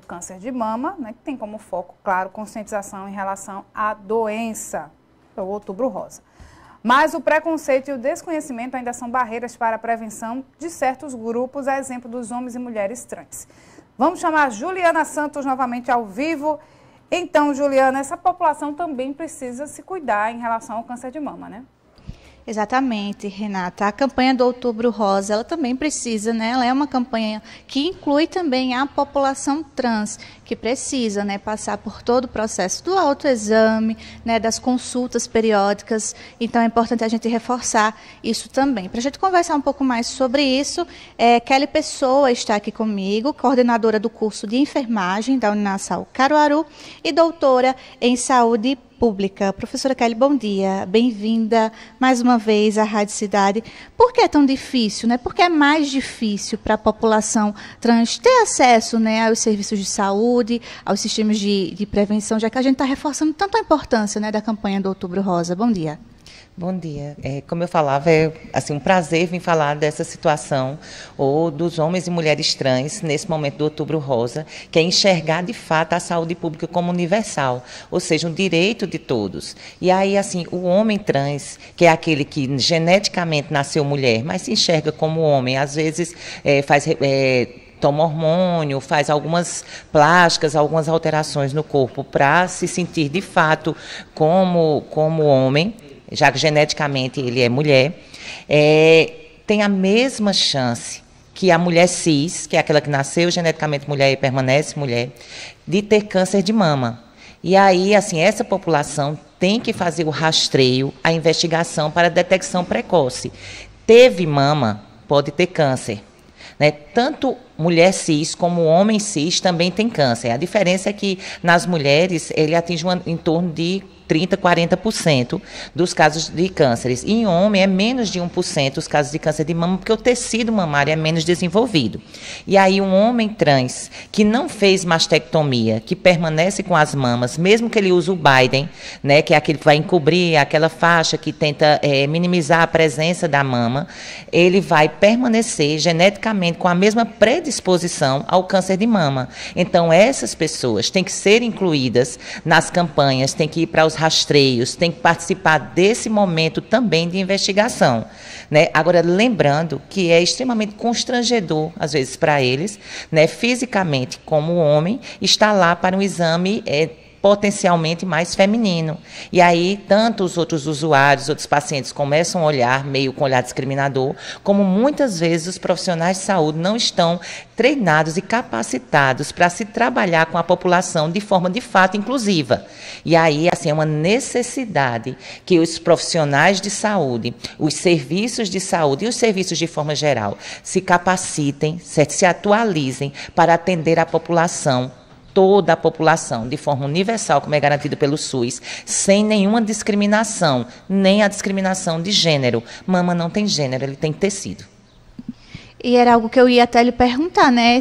do câncer de mama, né, que tem como foco, claro, conscientização em relação à doença, o Outubro Rosa. Mas o preconceito e o desconhecimento ainda são barreiras para a prevenção de certos grupos, a exemplo dos homens e mulheres trans. Vamos chamar Juliana Santos novamente ao vivo. Então, Juliana, essa população também precisa se cuidar em relação ao câncer de mama, né? Exatamente, Renata. A campanha do Outubro Rosa, ela também precisa, né? Ela é uma campanha que inclui também a população trans, que precisa, né, passar por todo o processo do autoexame, né, das consultas periódicas. Então é importante a gente reforçar isso também. Para a gente conversar um pouco mais sobre isso, é, Kelly Pessoa está aqui comigo, coordenadora do curso de enfermagem da Uninasal Caruaru e doutora em saúde Pública. Professora Kelly, bom dia. Bem-vinda mais uma vez à Rádio Cidade. Por que é tão difícil, né? Por que é mais difícil para a população trans ter acesso né, aos serviços de saúde, aos sistemas de, de prevenção, já que a gente está reforçando tanto a importância né, da campanha do Outubro Rosa? Bom dia. Bom dia. É, como eu falava, é assim, um prazer vir falar dessa situação, ou dos homens e mulheres trans, nesse momento do Outubro Rosa, que é enxergar de fato a saúde pública como universal, ou seja, um direito de todos. E aí, assim, o homem trans, que é aquele que geneticamente nasceu mulher, mas se enxerga como homem, às vezes é, faz. É, toma hormônio, faz algumas plásticas, algumas alterações no corpo para se sentir de fato como, como homem, já que geneticamente ele é mulher, é, tem a mesma chance que a mulher cis, que é aquela que nasceu geneticamente mulher e permanece mulher, de ter câncer de mama. E aí, assim, essa população tem que fazer o rastreio, a investigação para detecção precoce. Teve mama, pode ter câncer. Né? Tanto mulher cis como homem cis também tem câncer. A diferença é que nas mulheres ele atinge uma, em torno de 30%, 40% dos casos de cânceres. Em homem é menos de 1% os casos de câncer de mama, porque o tecido mamário é menos desenvolvido. E aí um homem trans que não fez mastectomia, que permanece com as mamas, mesmo que ele use o Biden, né, que é aquele que vai encobrir aquela faixa que tenta é, minimizar a presença da mama, ele vai permanecer geneticamente com a mesma predisposição ao câncer de mama. Então essas pessoas têm que ser incluídas nas campanhas, têm que ir para os rastreios, tem que participar desse momento também de investigação. Né? Agora, lembrando que é extremamente constrangedor, às vezes, para eles, né, fisicamente, como homem, estar lá para um exame. É, potencialmente mais feminino. E aí, tanto os outros usuários, outros pacientes começam a olhar meio com olhar discriminador, como muitas vezes os profissionais de saúde não estão treinados e capacitados para se trabalhar com a população de forma de fato inclusiva. E aí, assim, é uma necessidade que os profissionais de saúde, os serviços de saúde e os serviços de forma geral se capacitem, se atualizem para atender a população toda a população, de forma universal, como é garantido pelo SUS, sem nenhuma discriminação, nem a discriminação de gênero. Mama não tem gênero, ele tem tecido. E era algo que eu ia até lhe perguntar, né?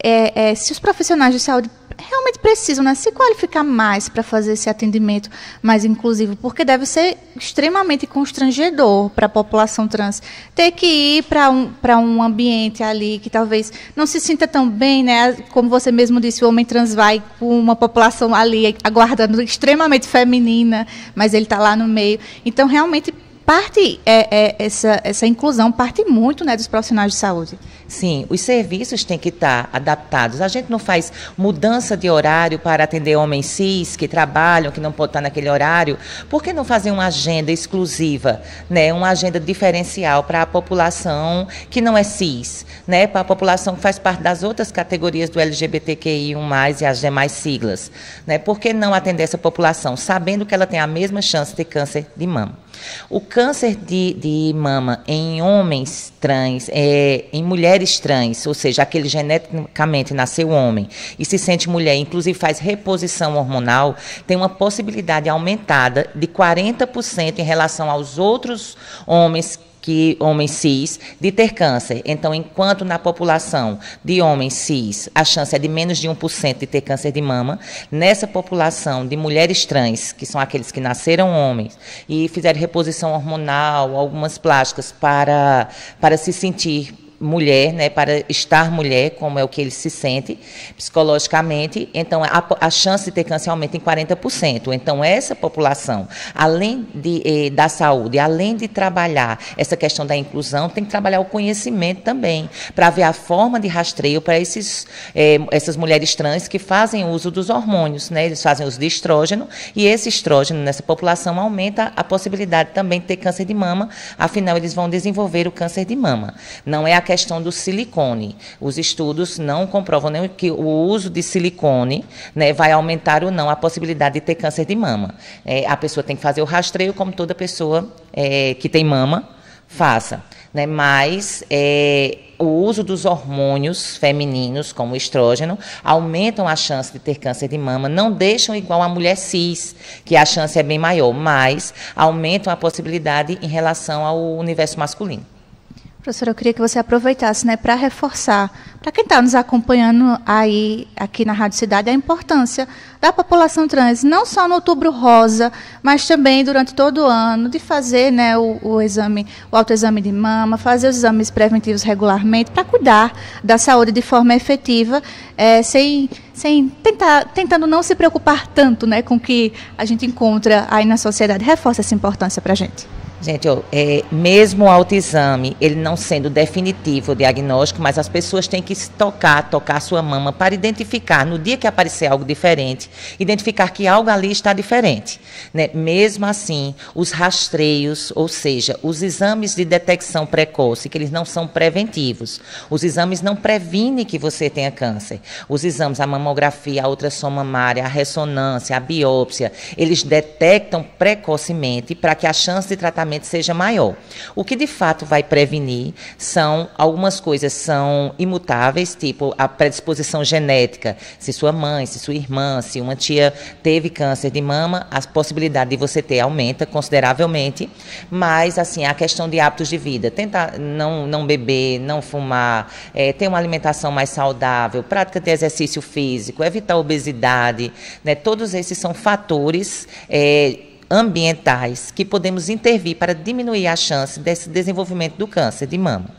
É, é, se os profissionais de saúde realmente precisam né, se qualificar mais para fazer esse atendimento mais inclusivo, porque deve ser extremamente constrangedor para a população trans ter que ir para um, um ambiente ali que talvez não se sinta tão bem, né? Como você mesmo disse, o homem trans vai com uma população ali aguardando extremamente feminina, mas ele está lá no meio. Então, realmente parte é, é, essa, essa inclusão parte muito né, dos profissionais de saúde. Sim, os serviços têm que estar adaptados. A gente não faz mudança de horário para atender homens cis que trabalham, que não podem estar naquele horário. Por que não fazer uma agenda exclusiva, né? uma agenda diferencial para a população que não é cis, né? para a população que faz parte das outras categorias do LGBTQI1+, e as demais siglas? Né? Por que não atender essa população, sabendo que ela tem a mesma chance de ter câncer de mama? O câncer de, de mama em homens trans, é, em mulheres trans, ou seja, aquele geneticamente nasceu homem e se sente mulher, inclusive faz reposição hormonal, tem uma possibilidade aumentada de 40% em relação aos outros homens que homens cis de ter câncer. Então, enquanto na população de homens cis a chance é de menos de 1% de ter câncer de mama, nessa população de mulheres trans, que são aqueles que nasceram homens e fizeram reposição hormonal, algumas plásticas para, para se sentir mulher, né, para estar mulher, como é o que ele se sente psicologicamente, então a, a chance de ter câncer aumenta em 40%. Então essa população, além de, eh, da saúde, além de trabalhar essa questão da inclusão, tem que trabalhar o conhecimento também, para ver a forma de rastreio para esses, eh, essas mulheres trans que fazem uso dos hormônios, né, eles fazem uso de estrógeno, e esse estrógeno nessa população aumenta a possibilidade também de ter câncer de mama, afinal eles vão desenvolver o câncer de mama. Não é a questão do silicone. Os estudos não comprovam nem que o uso de silicone né, vai aumentar ou não a possibilidade de ter câncer de mama. É, a pessoa tem que fazer o rastreio, como toda pessoa é, que tem mama faça. Né? Mas é, o uso dos hormônios femininos, como o estrógeno, aumentam a chance de ter câncer de mama, não deixam igual a mulher cis, que a chance é bem maior, mas aumentam a possibilidade em relação ao universo masculino. Professora, eu queria que você aproveitasse né, para reforçar, para quem está nos acompanhando aí, aqui na Rádio Cidade, a importância da população trans, não só no outubro rosa, mas também durante todo o ano, de fazer né, o, o exame, o autoexame de mama, fazer os exames preventivos regularmente, para cuidar da saúde de forma efetiva, é, sem, sem tentar, tentando não se preocupar tanto né, com o que a gente encontra aí na sociedade. Reforça essa importância para a gente. Gente, ó, é, mesmo o autoexame, ele não sendo definitivo o diagnóstico, mas as pessoas têm que tocar, tocar sua mama para identificar, no dia que aparecer algo diferente, identificar que algo ali está diferente. Né? Mesmo assim, os rastreios, ou seja, os exames de detecção precoce, que eles não são preventivos, os exames não previnem que você tenha câncer. Os exames, a mamografia, a ultrassom mamária, a ressonância, a biópsia, eles detectam precocemente para que a chance de tratamento seja maior. O que de fato vai prevenir são algumas coisas são imutáveis, tipo a predisposição genética, se sua mãe, se sua irmã, se uma tia teve câncer de mama, a possibilidade de você ter aumenta consideravelmente, mas assim, a questão de hábitos de vida, tentar não, não beber, não fumar, é, ter uma alimentação mais saudável, prática de exercício físico, evitar obesidade, né, todos esses são fatores é, ambientais que podemos intervir para diminuir a chance desse desenvolvimento do câncer de mama.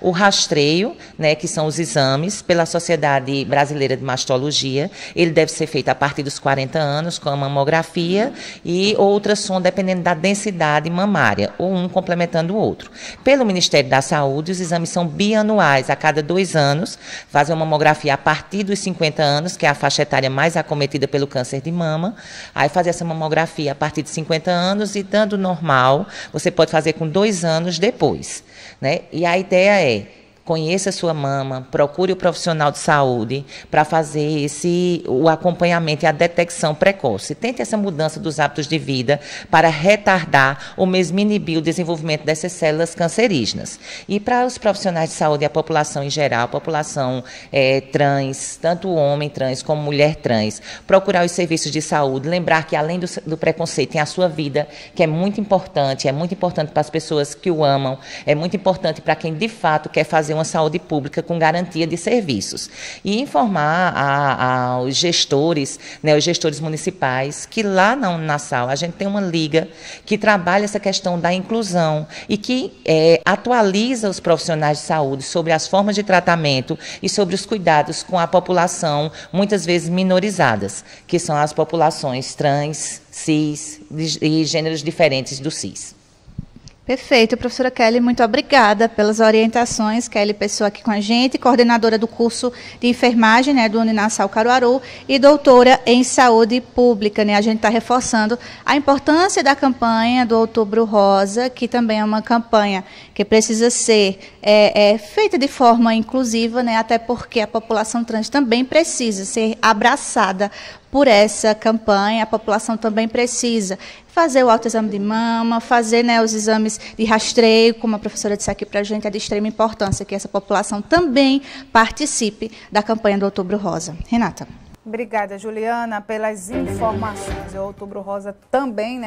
O rastreio, né, que são os exames pela Sociedade Brasileira de Mastologia, ele deve ser feito a partir dos 40 anos com a mamografia e ultrassom dependendo da densidade mamária, ou um complementando o outro. Pelo Ministério da Saúde, os exames são bianuais, a cada dois anos, fazem uma mamografia a partir dos 50 anos, que é a faixa etária mais acometida pelo câncer de mama. Aí fazer essa mamografia a partir de 50 anos e dando normal, você pode fazer com dois anos depois. Né? E a ideia é conheça a sua mama, procure o profissional de saúde para fazer esse o acompanhamento e a detecção precoce. Tente essa mudança dos hábitos de vida para retardar ou mesmo inibir o desenvolvimento dessas células cancerígenas. E para os profissionais de saúde e a população em geral, a população é, trans, tanto homem trans como mulher trans, procurar os serviços de saúde, lembrar que além do, do preconceito tem a sua vida, que é muito importante, é muito importante para as pessoas que o amam, é muito importante para quem de fato quer fazer uma saúde pública com garantia de serviços. E informar aos gestores, né, os gestores municipais, que lá na Unassal a gente tem uma liga que trabalha essa questão da inclusão e que é, atualiza os profissionais de saúde sobre as formas de tratamento e sobre os cuidados com a população, muitas vezes minorizadas, que são as populações trans, cis e gêneros diferentes do cis. Perfeito, professora Kelly, muito obrigada pelas orientações. Kelly, pessoa aqui com a gente, coordenadora do curso de enfermagem né, do Uninassal Caruaru e doutora em saúde pública. Né? A gente está reforçando a importância da campanha do Outubro Rosa, que também é uma campanha que precisa ser é, é, feita de forma inclusiva, né, até porque a população trans também precisa ser abraçada por essa campanha. A população também precisa fazer o autoexame de mama, fazer né, os exames de rastreio, como a professora disse aqui para a gente, é de extrema importância que essa população também participe da campanha do Outubro Rosa. Renata. Obrigada, Juliana, pelas informações. O Outubro Rosa também, né?